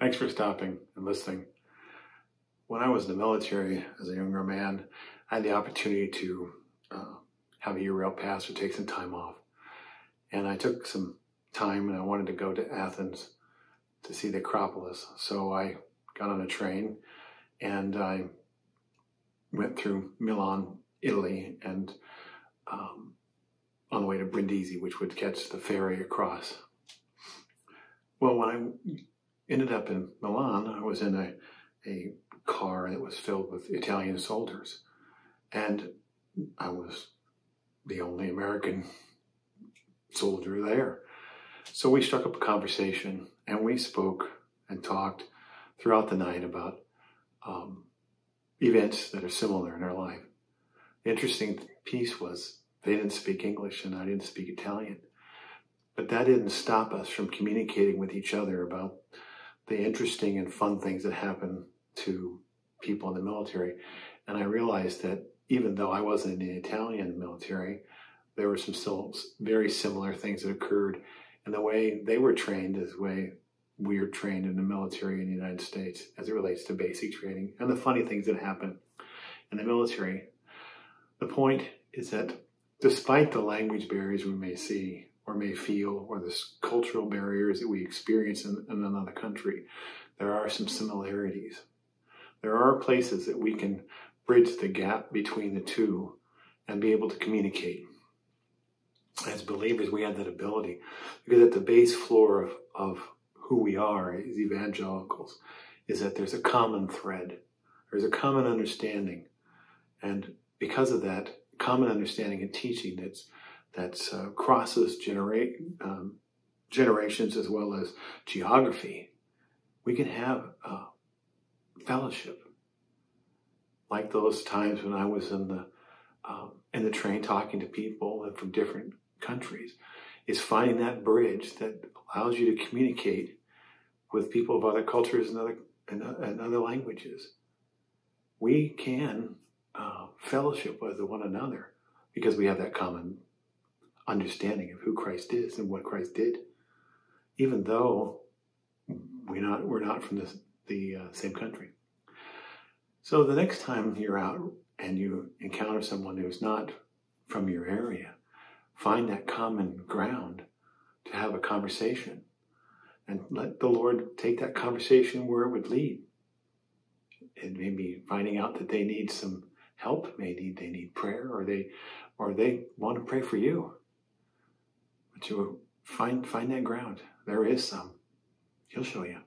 Thanks for stopping and listening. When I was in the military as a younger man, I had the opportunity to uh, have a year rail pass or take some time off. And I took some time and I wanted to go to Athens to see the Acropolis. So I got on a train and I went through Milan, Italy, and um, on the way to Brindisi, which would catch the ferry across. Well, when I ended up in Milan, I was in a, a car that was filled with Italian soldiers. And I was the only American soldier there. So we struck up a conversation and we spoke and talked throughout the night about um, events that are similar in our life. The interesting piece was they didn't speak English and I didn't speak Italian. But that didn't stop us from communicating with each other about the interesting and fun things that happen to people in the military. And I realized that even though I wasn't in the Italian military, there were some still very similar things that occurred. And the way they were trained is the way we are trained in the military in the United States as it relates to basic training and the funny things that happen in the military. The point is that despite the language barriers we may see or may feel, or the cultural barriers that we experience in, in another country, there are some similarities. There are places that we can bridge the gap between the two and be able to communicate. As believers, we have that ability because at the base floor of, of who we are as evangelicals is that there's a common thread, there's a common understanding. And because of that common understanding and teaching that's that uh, crosses genera- um, generations as well as geography, we can have uh, fellowship. Like those times when I was in the um, in the train talking to people from different countries, is finding that bridge that allows you to communicate with people of other cultures and other and, and other languages. We can uh, fellowship with one another because we have that common understanding of who Christ is and what Christ did, even though we're not we're not from the the uh, same country. So the next time you're out and you encounter someone who's not from your area, find that common ground to have a conversation and let the Lord take that conversation where it would lead. And maybe finding out that they need some help, maybe they need prayer or they or they want to pray for you. You find find that ground. There is some. He'll show you.